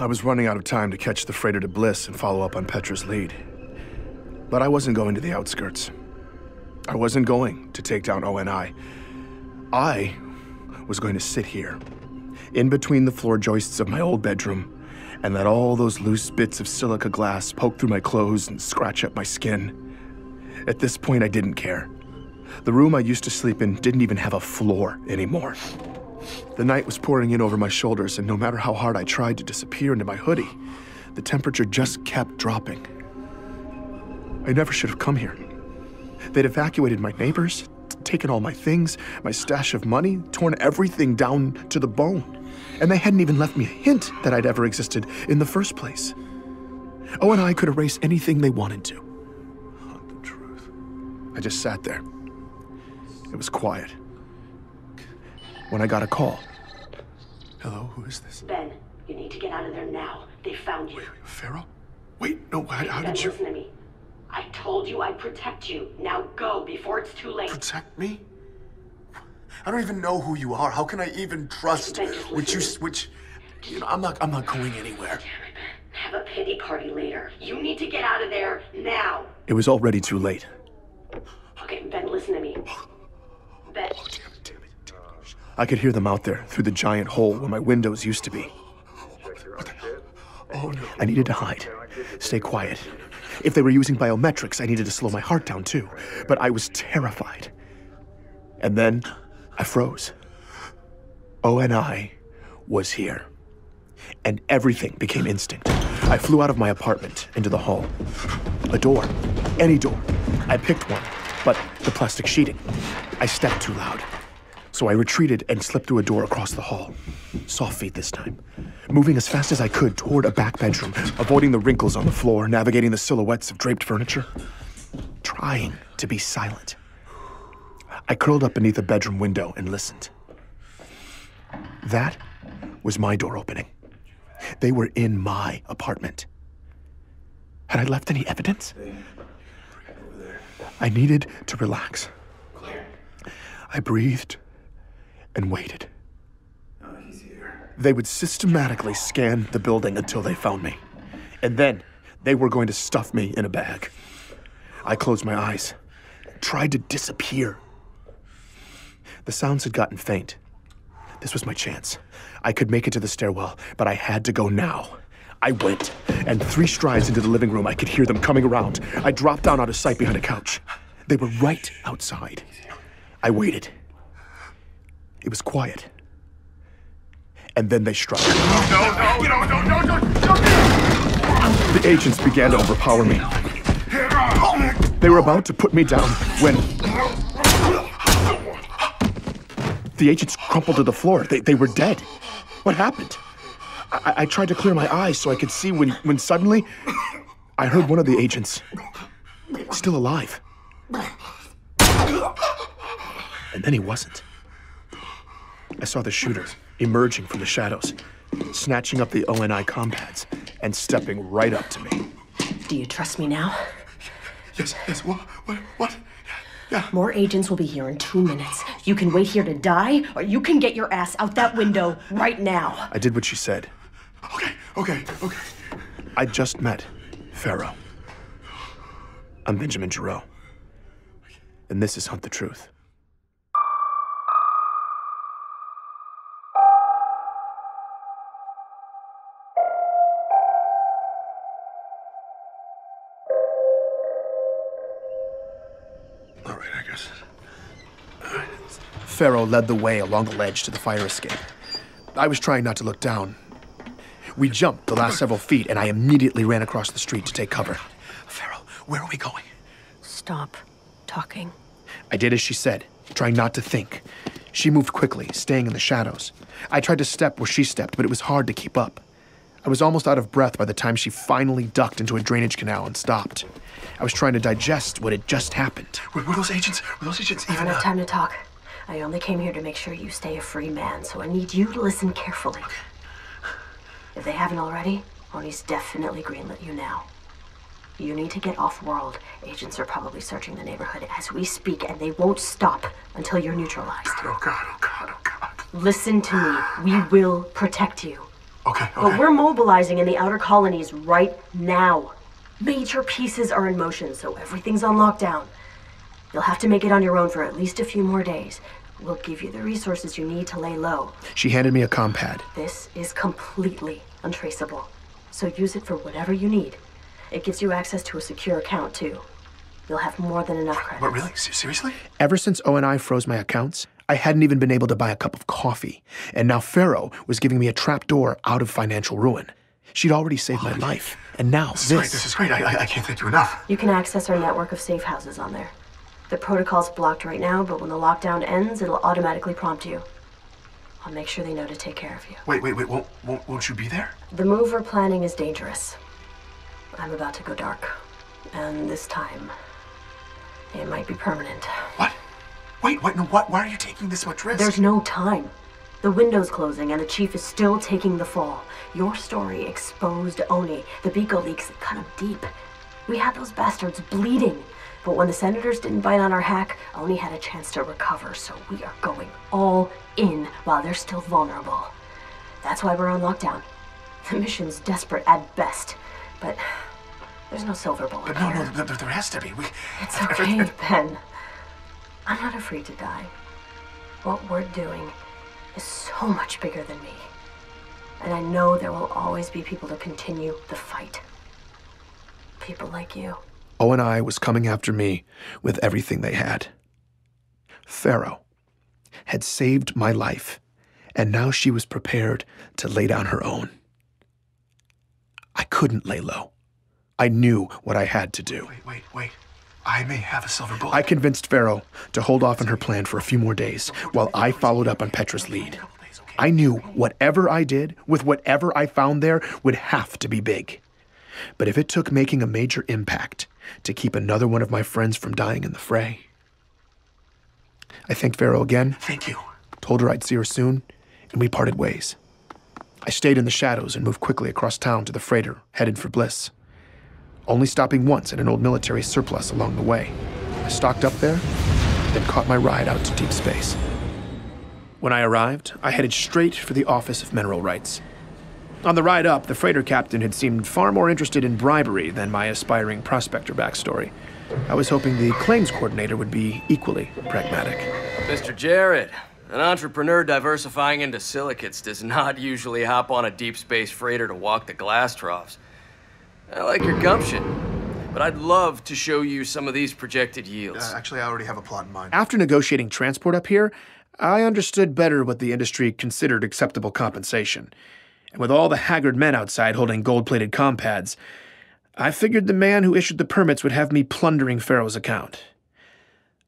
I was running out of time to catch the freighter to Bliss and follow up on Petra's lead. But I wasn't going to the outskirts. I wasn't going to take down ONI. I was going to sit here, in between the floor joists of my old bedroom, and let all those loose bits of silica glass poke through my clothes and scratch up my skin. At this point, I didn't care. The room I used to sleep in didn't even have a floor anymore. The night was pouring in over my shoulders, and no matter how hard I tried to disappear into my hoodie, the temperature just kept dropping. I never should have come here. They'd evacuated my neighbors, taken all my things, my stash of money, torn everything down to the bone. And they hadn't even left me a hint that I'd ever existed in the first place. Oh, and I could erase anything they wanted to. the truth. I just sat there. It was quiet. When I got a call. Hello, who is this? Ben, you need to get out of there now. They found you. Wait, Fero? Wait, no, how, how ben, did you listen to me. I told you I'd protect you. Now go before it's too late. protect me? I don't even know who you are. How can I even trust Ben, which you which you know, I'm not I'm not going anywhere. Damn it, Ben. Have a pity party later. You need to get out of there now. It was already too late. Okay, Ben, listen to me. Ben, I could hear them out there through the giant hole where my windows used to be. Oh no. I needed to hide, stay quiet. If they were using biometrics, I needed to slow my heart down too. But I was terrified. And then I froze. ONI was here. And everything became instinct. I flew out of my apartment into the hall. A door. Any door. I picked one, but the plastic sheeting. I stepped too loud. So I retreated and slipped through a door across the hall. Soft feet this time. Moving as fast as I could toward a back bedroom, avoiding the wrinkles on the floor, navigating the silhouettes of draped furniture. Trying to be silent. I curled up beneath a bedroom window and listened. That was my door opening. They were in my apartment. Had I left any evidence? I needed to relax. I breathed and waited. Oh, they would systematically scan the building until they found me. And then they were going to stuff me in a bag. I closed my eyes, tried to disappear. The sounds had gotten faint. This was my chance. I could make it to the stairwell, but I had to go now. I went, and three strides into the living room, I could hear them coming around. I dropped down out of sight behind a couch. They were right outside. I waited. It was quiet. And then they struck. The agents began to overpower me. They were about to put me down when. The agents crumpled to the floor. They, they were dead. What happened? I, I tried to clear my eyes so I could see when, when suddenly I heard one of the agents still alive. And then he wasn't. I saw the shooter emerging from the shadows, snatching up the ONI compads and stepping right up to me. do you trust me now? Yes, yes, what, what, what? Yeah. More agents will be here in two minutes. You can wait here to die, or you can get your ass out that window right now. I did what she said. Okay, okay, okay. I just met Fero. I'm Benjamin Giraud. And this is Hunt the Truth. Fero led the way along the ledge to the fire escape. I was trying not to look down. We jumped the last several feet, and I immediately ran across the street to take cover. Fero, where are we going? Stop talking. I did as she said, trying not to think. She moved quickly, staying in the shadows. I tried to step where she stepped, but it was hard to keep up. I was almost out of breath by the time she finally ducked into a drainage canal and stopped. I was trying to digest what had just happened. Were, were those agents? Were those agents I even? don't have uh, time to talk. I only came here to make sure you stay a free man, so I need you to listen carefully. If they haven't already, ONI's definitely greenlit you now. You need to get off world. Agents are probably searching the neighborhood as we speak, and they won't stop until you're neutralized. Oh God! Oh God! Oh God! Listen to me. We will protect you. Okay, okay. But we're mobilizing in the outer colonies right now. Major pieces are in motion, so everything's on lockdown. You'll have to make it on your own for at least a few more days. We'll give you the resources you need to lay low. She handed me a compad. This is completely untraceable, so use it for whatever you need. It gives you access to a secure account, too. You'll have more than enough credits. What, really? Seriously? Ever since ONI froze my accounts, I hadn't even been able to buy a cup of coffee. And now Fero was giving me a trapdoor out of financial ruin. She'd already saved my life. And now This is this. great. This is great. I, I, I can't thank you enough. You can access our network of safe houses on there. The protocol's blocked right now, but when the lockdown ends, it'll automatically prompt you. I'll make sure they know to take care of you. Wait, wait, wait. Won't, won't, won't you be there? The move we're planning is dangerous. I'm about to go dark. And this time, it might be permanent. What? Wait, what? No, what? Why are you taking this much risk? There's no time. The window's closing, and the chief is still taking the fall. Your story exposed ONI. The Biko leaks cut him deep. We had those bastards bleeding. But when the senators didn't bite on our hack, ONI had a chance to recover, so we are going all in while they're still vulnerable. That's why we're on lockdown. The mission's desperate at best, but there's no silver bullet But no, here. no, there, there has to be. We, It's okay, Ben. I'm not afraid to die. What we're doing is so much bigger than me. And I know there will always be people to continue the fight. People like you. ONI was coming after me with everything they had. Fero had saved my life, and now she was prepared to lay down her own. I couldn't lay low. I knew what I had to do. Wait, wait, wait. I may have a silver bullet. I convinced Fero to hold off on her plan for a few more days while I followed up on Petra's lead. I knew whatever I did, with whatever I found there, would have to be big. But if it took making a major impact to keep another one of my friends from dying in the fray, I thanked Fero again, Thank you. told her I'd see her soon, and we parted ways. I stayed in the shadows and moved quickly across town to the freighter, headed for Bliss. Only stopping once at an old military surplus along the way. I stocked up there, then caught my ride out to deep space. When I arrived, I headed straight for the Office of Mineral Rights. On the ride up, the freighter captain had seemed far more interested in bribery than my aspiring prospector backstory. I was hoping the claims coordinator would be equally pragmatic. Mr. Jarrett, an entrepreneur diversifying into silicates does not usually hop on a deep space freighter to walk the glass troughs. I like your gumption, but I'd love to show you some of these projected yields. Uh, actually, I already have a plot in mind. After negotiating transport up here, I understood better what the industry considered acceptable compensation. And with all the haggard men outside holding gold plated compads, I figured the man who issued the permits would have me plundering Fero's account.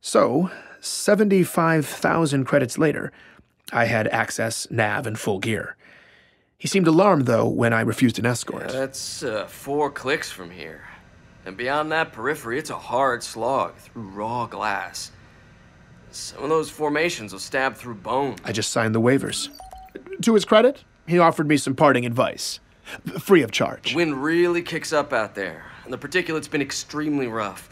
So, 75,000 credits later, I had access, nav, and full gear. He seemed alarmed, though, when I refused an escort. That's uh, four clicks from here. And beyond that periphery, it's a hard slog through raw glass. Some of those formations will stab through bone. I just signed the waivers. To his credit, he offered me some parting advice, free of charge. The wind really kicks up out there, and the particulate's been extremely rough.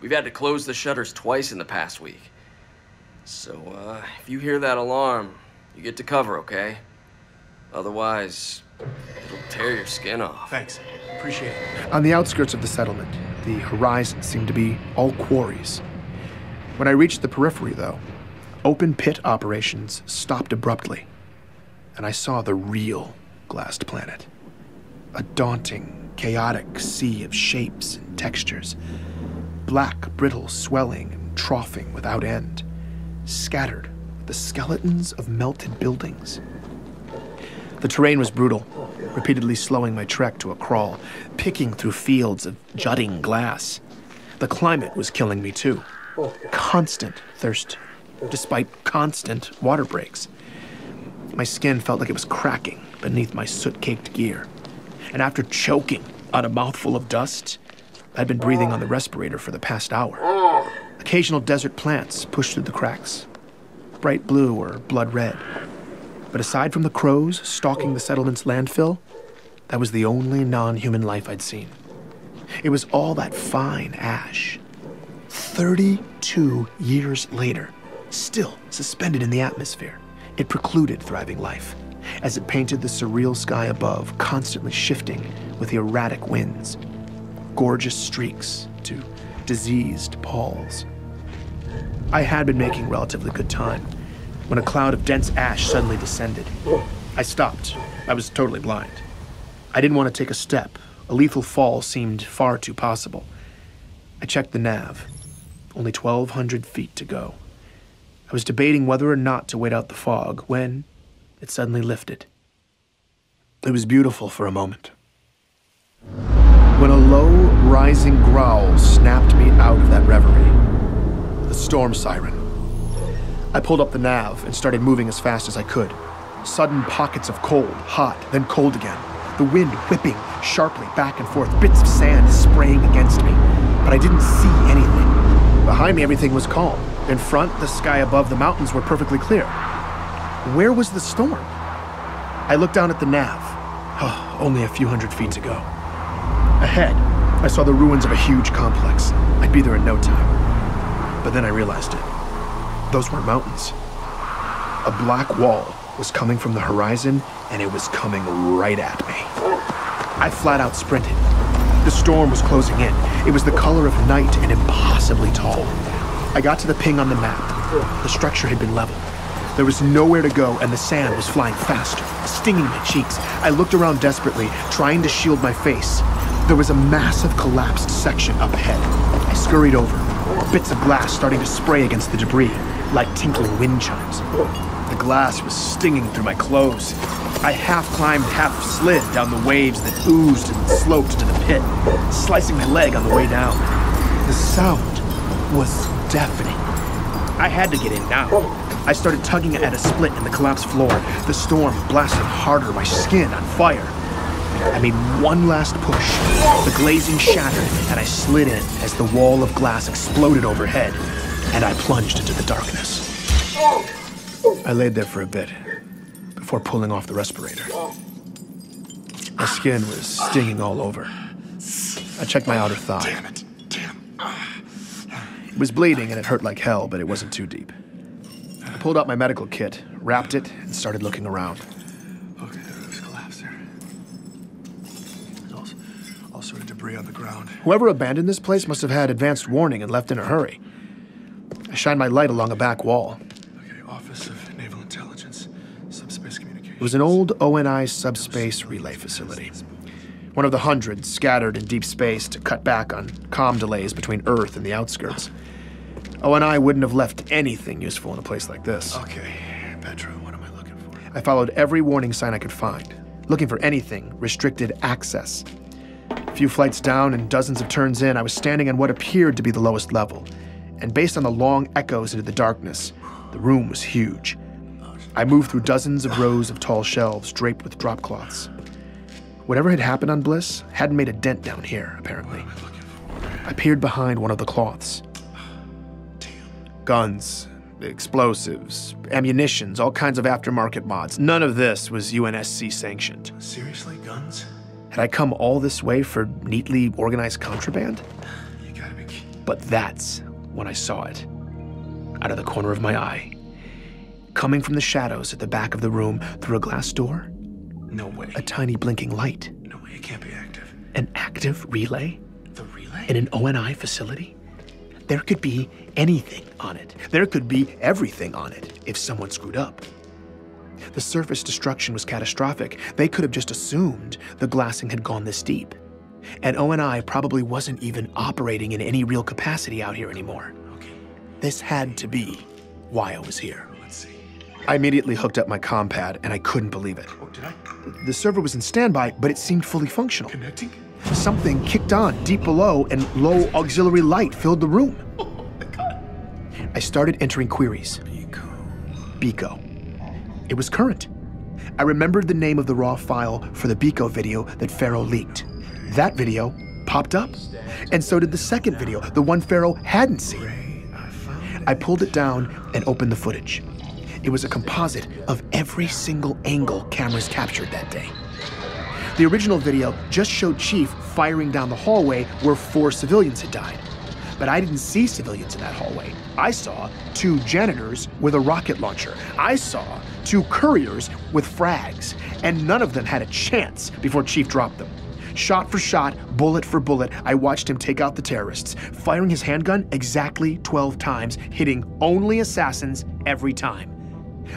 We've had to close the shutters twice in the past week. So, uh, if you hear that alarm, you get to cover, okay? Otherwise, it'll tear your skin off. Thanks. Appreciate it. On the outskirts of the settlement, the horizon seemed to be all quarries. When I reached the periphery, though, open pit operations stopped abruptly, and I saw the real glassed planet. A daunting, chaotic sea of shapes and textures, black, brittle swelling and troughing without end, scattered with the skeletons of melted buildings. The terrain was brutal, repeatedly slowing my trek to a crawl, picking through fields of jutting glass. The climate was killing me too. Constant thirst, despite constant water breaks. My skin felt like it was cracking beneath my soot caked gear. And after choking on a mouthful of dust, I'd been breathing on the respirator for the past hour. Occasional desert plants pushed through the cracks, bright blue or blood red. But aside from the crows stalking the settlement's landfill, that was the only non human life I'd seen. It was all that fine ash. 32 years later, still suspended in the atmosphere, it precluded thriving life. as it painted the surreal sky above, constantly shifting with the erratic winds, gorgeous streaks to diseased palls. I had been making relatively good time when a cloud of dense ash suddenly descended. I stopped. I was totally blind. I didn't want to take a step. A lethal fall seemed far too possible. I checked the nav. Only 1,200 feet to go. I was debating whether or not to wait out the fog when it suddenly lifted. It was beautiful for a moment. When a low, rising growl snapped me out of that reverie. The storm siren. I pulled up the nav and started moving as fast as I could. Sudden pockets of cold, hot, then cold again. The wind whipping sharply back and forth, bits of sand spraying against me. But I didn't see anything. Behind me, everything was calm. In front, the sky above the mountains were perfectly clear. Where was the storm? I looked down at the nav. Oh, only a few hundred feet to go. Ahead, I saw the ruins of a huge complex. I'd be there in no time. But then I realized it. Those weren't mountains. A black wall was coming from the horizon, and it was coming right at me. I flat out sprinted. The storm was closing in. It was the color of night and impossibly tall. I got to the ping on the map. The structure had been leveled. There was nowhere to go, and the sand was flying faster, stinging my cheeks. I looked around desperately, trying to shield my face. There was a massive collapsed section up ahead. I scurried over, bits of glass starting to spray against the debris, like tinkling wind chimes. The glass was stinging through my clothes. I half climbed, half slid down the waves that oozed and sloped to the pit, slicing my leg on the way down. The sound was deafening. I had to get in now. I started tugging at a split in the collapsed floor. The storm blasted harder, my skin on fire. I made one last push. The glazing shattered, and I slid in as the wall of glass exploded overhead, and I plunged into the darkness. I laid there for a bit before pulling off the respirator. My skin was stinging all over. I checked my outer thigh. Was bleeding and it hurt like hell, but it wasn't too deep. I pulled out my medical kit, wrapped it, and started looking around. Okay, there was collapse there. There's all, all sort of debris on the ground. Whoever abandoned this place must have had advanced warning and left in a hurry. I shined my light along a back wall. Okay, Office of Naval Intelligence, Subspace Communications. It was an old ONI subspace relay facility. One of the hundreds scattered in deep space to cut back on comm delays between Earth and the outskirts. Oh, ONI wouldn't have left anything useful in a place like this. Okay, Petra, what am I looking for? I followed every warning sign I could find, looking for anything restricted access. A few flights down and dozens of turns in, I was standing on what appeared to be the lowest level. And based on the long echoes into the darkness, the room was huge. I moved through dozens of rows of tall shelves draped with drop cloths. Whatever had happened on Bliss hadn't made a dent down here, apparently. I peered behind one of the cloths. Guns, explosives, ammunitions, all kinds of aftermarket mods. None of this was UNSC sanctioned. Seriously, guns? Had I come all this way for neatly organized contraband? You gotta be. But that's when I saw it. Out of the corner of my eye. Coming from the shadows at the back of the room through a glass door, No way. a tiny blinking light. No way, it can't be active. An active relay The relay? in an ONI facility? There could be anything on it. There could be everything on it if someone screwed up. The surface destruction was catastrophic. They could have just assumed the glassing had gone this deep. And ONI probably wasn't even operating in any real capacity out here anymore. Okay, This had to be why I was here. I immediately hooked up my compad and I couldn't believe it. Oh, did I? The server was in standby, but it seemed fully functional. Connecting? Something kicked on deep below and low auxiliary light filled the room. Oh my god. I started entering queries. Pico. Beco. It was current. I remembered the name of the raw file for the Beco video that Fero leaked. That video popped up. And so did the second video, the one Fero hadn't seen. I pulled it down and opened the footage. It was a composite of every single angle cameras captured that day. The original video just showed Chief firing down the hallway where four civilians had died. But I didn't see civilians in that hallway. I saw two janitors with a rocket launcher. I saw two couriers with frags, and none of them had a chance before Chief dropped them. Shot for shot, bullet for bullet, I watched him take out the terrorists, firing his handgun exactly 12 times, hitting only assassins every time.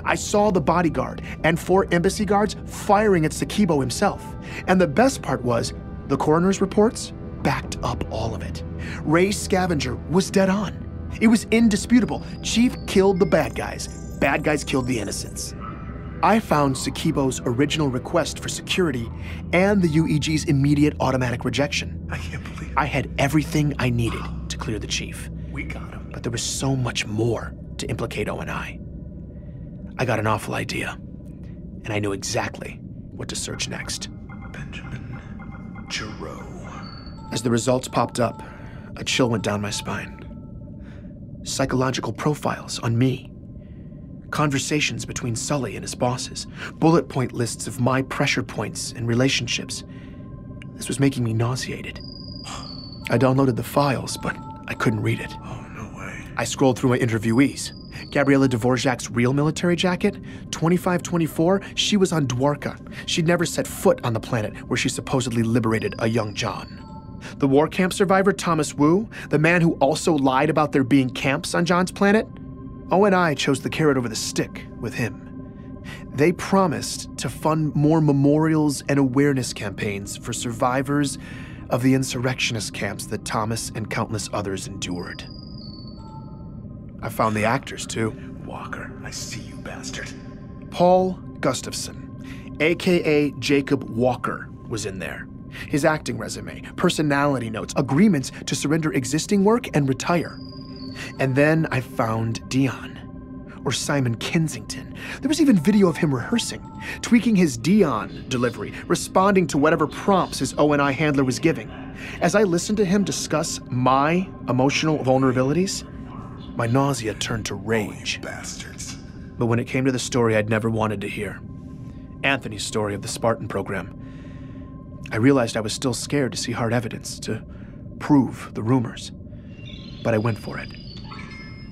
I saw the bodyguard and four embassy guards firing at Sakibo himself. And the best part was, the coroner's reports backed up all of it. Ray scavenger was dead on. It was indisputable. Chief killed the bad guys, bad guys killed the innocents. I found Sakibo's original request for security and the UEG's immediate automatic rejection. I can't believe it. I had everything I needed to clear the chief. We got him. But there was so much more to implicate ONI. I got an awful idea, and I knew exactly what to search next. Benjamin Giraud. As the results popped up, a chill went down my spine. Psychological profiles on me. Conversations between Sully and his bosses. Bullet point lists of my pressure points and relationships. This was making me nauseated. I downloaded the files, but I couldn't read it. Oh, no way. I scrolled through my interviewees. Gabriela Dvorak's real military jacket, 2524, she was on Dwarka. She'd never set foot on the planet where she supposedly liberated a young John. The war camp survivor Thomas Wu, the man who also lied about there being camps on John's planet, O and I chose the carrot over the stick with him. They promised to fund more memorials and awareness campaigns for survivors of the insurrectionist camps that Thomas and countless others endured. I found the actors, too. Walker, I see you, bastard. Paul Gustafson, aka Jacob Walker, was in there. His acting resume, personality notes, agreements to surrender existing work and retire. And then I found Dion, or Simon Kensington. There was even video of him rehearsing, tweaking his Dion delivery, responding to whatever prompts his ONI handler was giving. As I listened to him discuss my emotional vulnerabilities, my nausea turned to rage. Bastards. But when it came to the story I'd never wanted to hear Anthony's story of the Spartan program I realized I was still scared to see hard evidence to prove the rumors. But I went for it.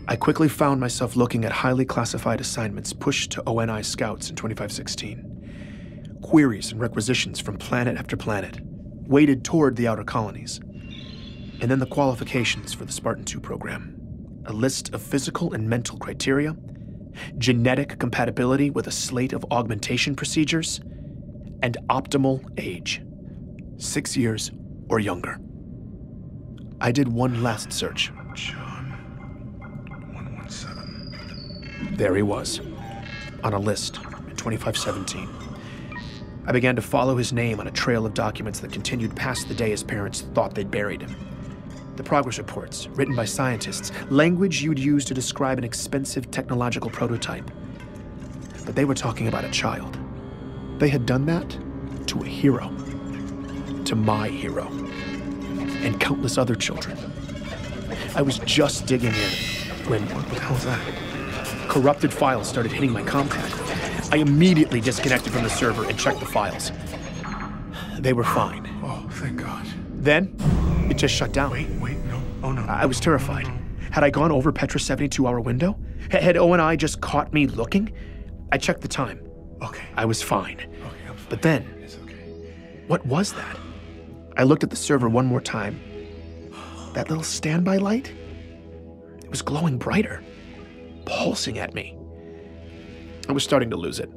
I quickly found myself looking at highly classified assignments pushed to ONI scouts in 2516. Queries and requisitions from planet after planet, weighted toward the outer colonies. And then the qualifications for the Spartan 2 program a list of physical and mental criteria, genetic compatibility with a slate of augmentation procedures, and optimal age six years or younger. I did one last search. John 117. There he was, on a list in 2517. I began to follow his name on a trail of documents that continued past the day his parents thought they'd buried him. The progress reports, written by scientists, language you'd use to describe an expensive technological prototype. But they were talking about a child. They had done that to a hero to my hero and countless other children. I was just digging in when What the hell was that? corrupted files started hitting my compad. I immediately disconnected from the server and checked the files. They were fine. Oh, thank God. Then, it just shut down. Wait, wait, no. Oh, no. I was terrified. Had I gone over Petra's 72 hour window? H- Had ONI just caught me looking? I checked the time. Okay. I was fine. Okay, I'm fine. But then, It's okay. what was that? I looked at the server one more time. That little standby light? It was glowing brighter, pulsing at me. I was starting to lose it,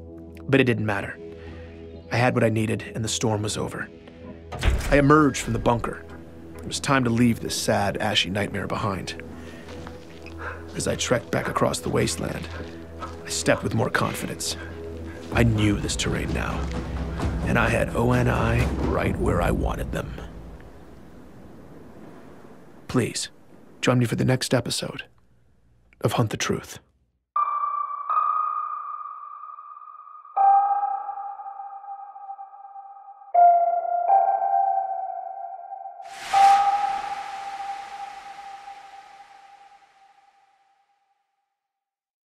but it didn't matter. I had what I needed, and the storm was over. I emerged from the bunker. It was time to leave this sad, ashy nightmare behind. As I trekked back across the wasteland, I stepped with more confidence. I knew this terrain now, and I had ONI right where I wanted them. Please, join me for the next episode of Hunt the Truth.